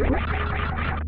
you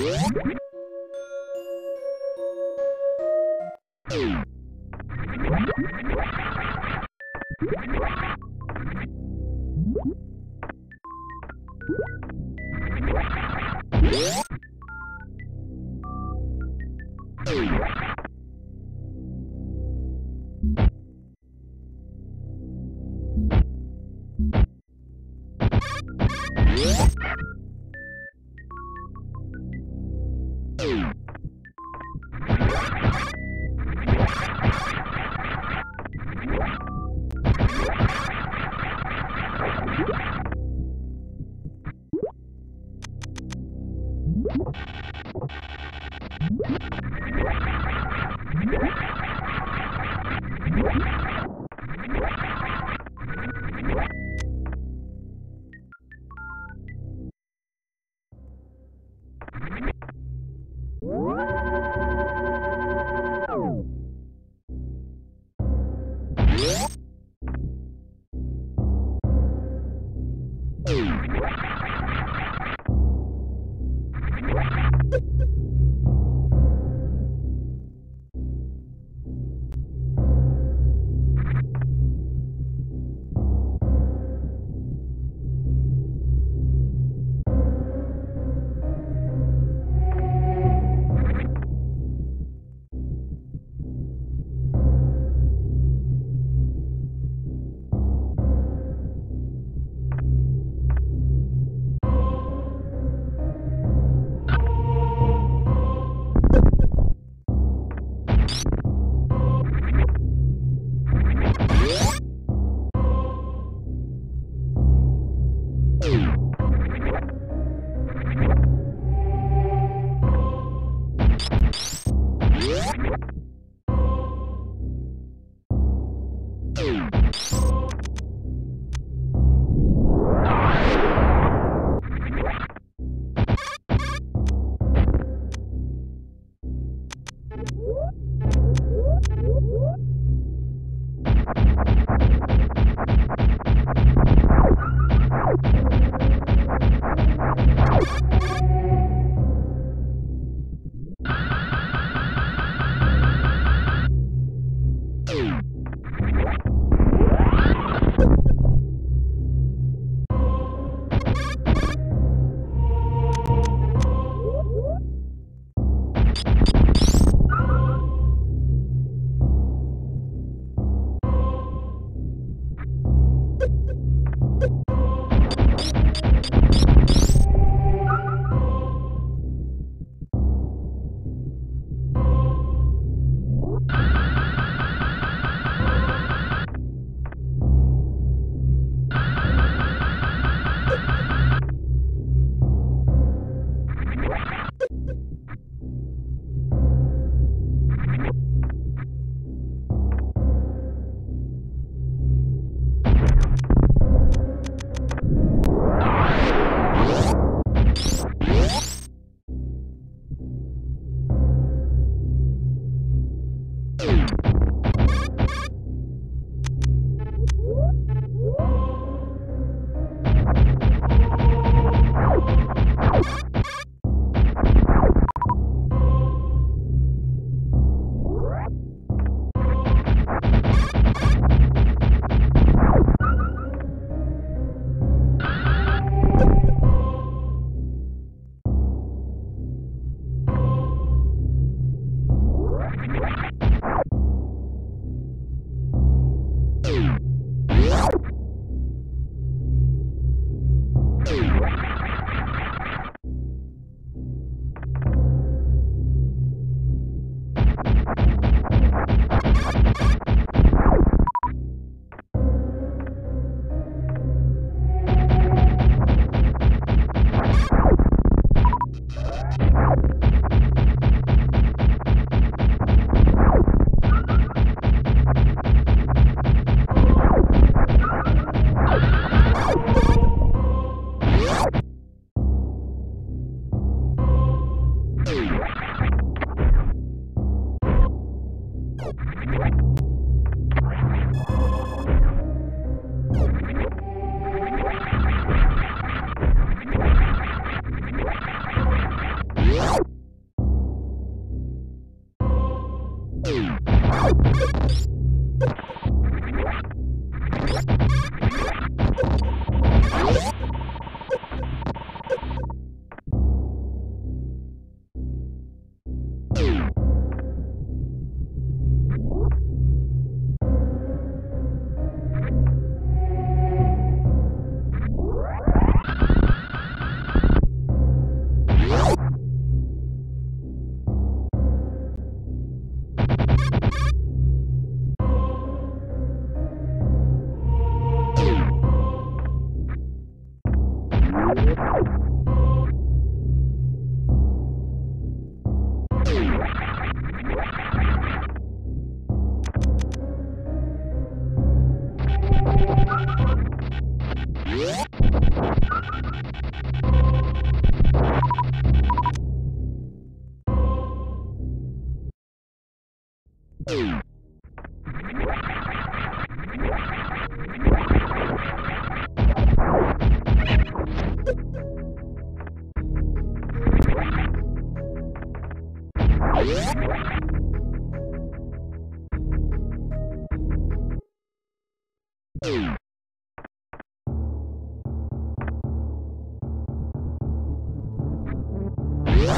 What?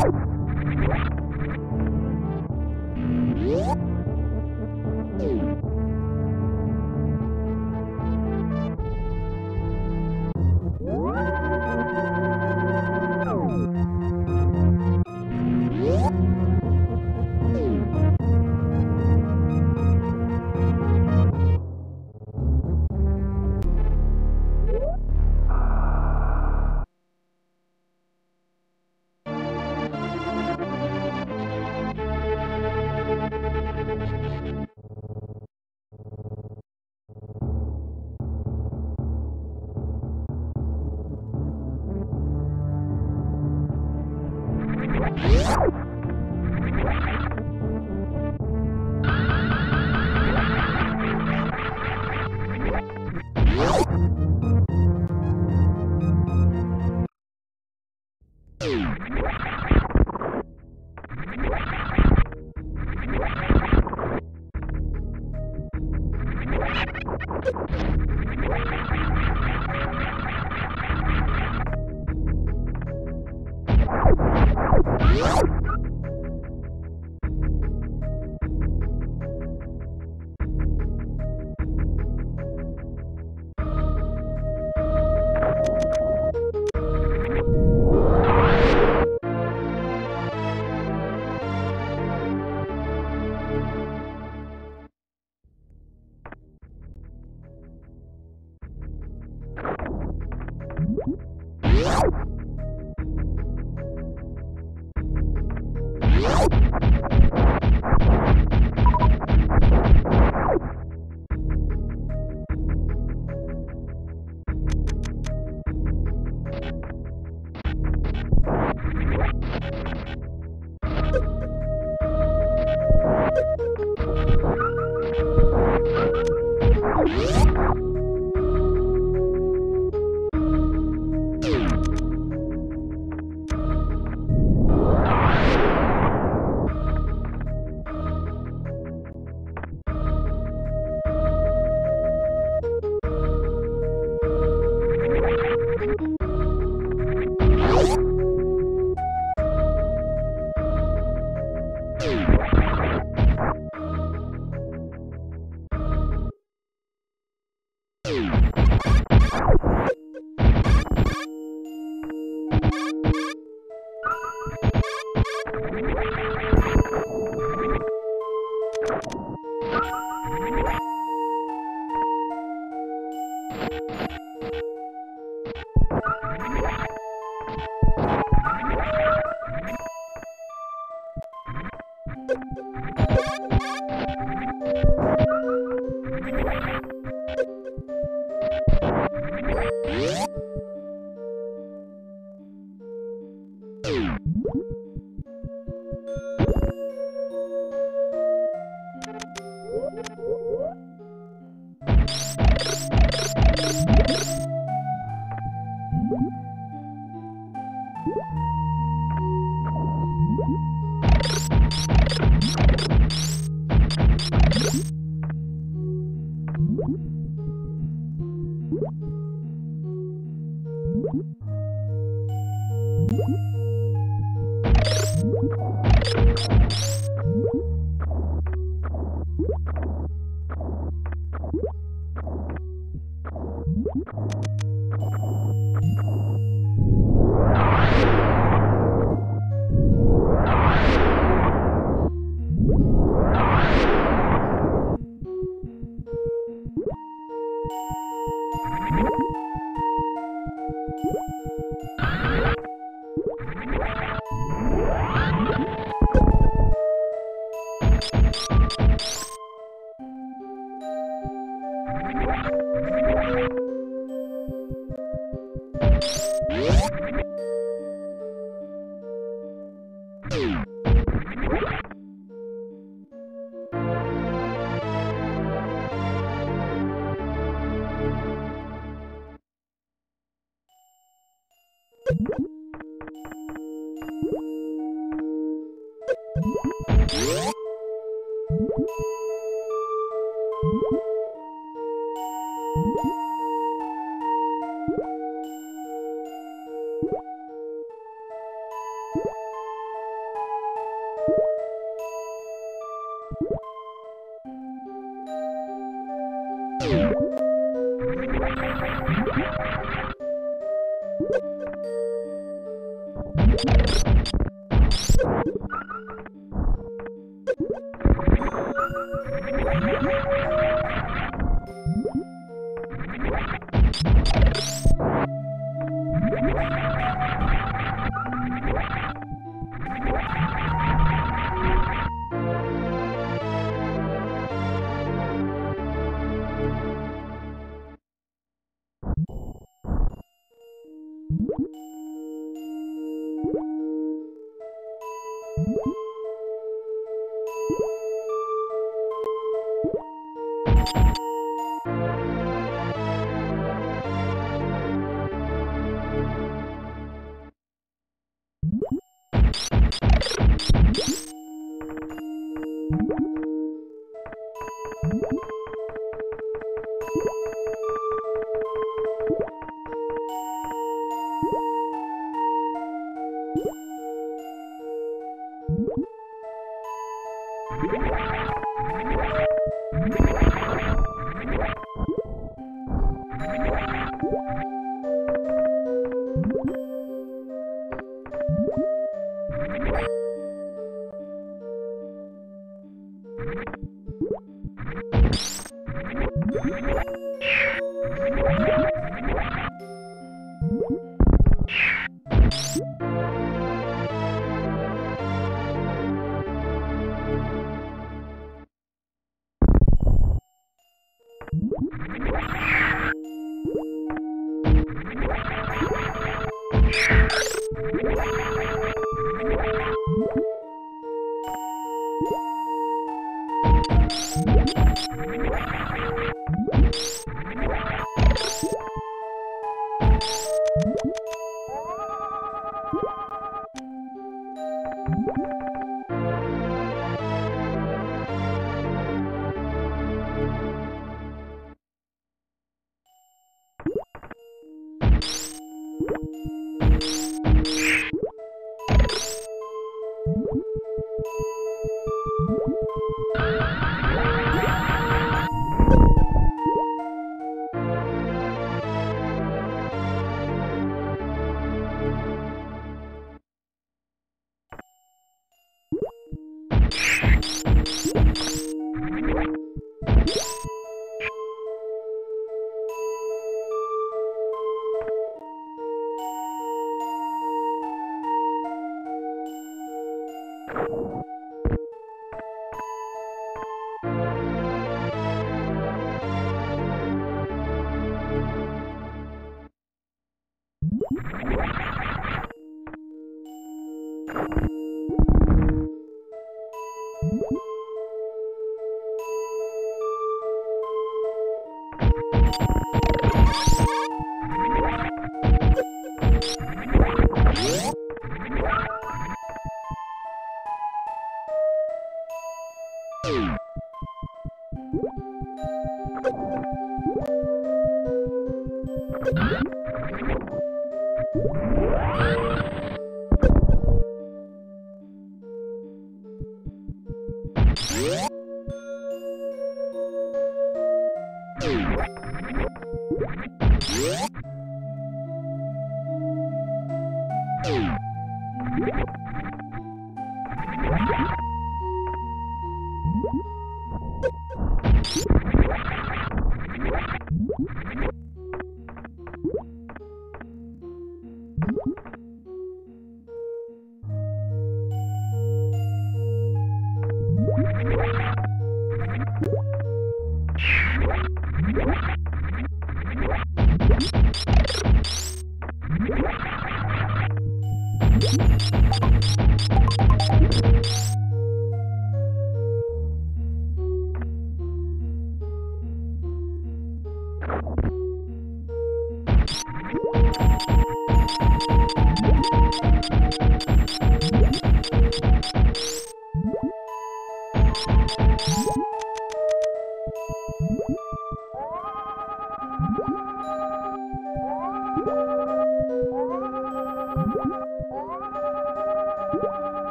Thank you.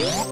Yeah.